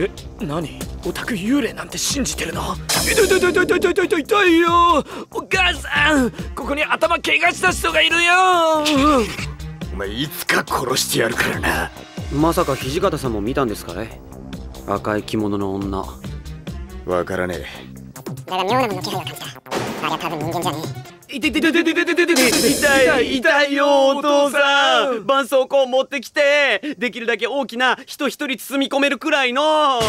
え何？オタク幽霊なんて信じてるの？痛い痛い痛い痛い痛い痛い痛い痛いよ！お母さんここに頭怪我した人がいるよ！お前いつか殺してやるからな！まさか土方さんも見たんですかね？赤い着物の女。わからねだが妙なもの気配を感じた。あれは多分人間じゃね痛い痛い痛い痛い痛い痛い痛い痛い痛いよお父さん絆創膏持ってきてできるだけ大きな人一人包み込めるくらいの。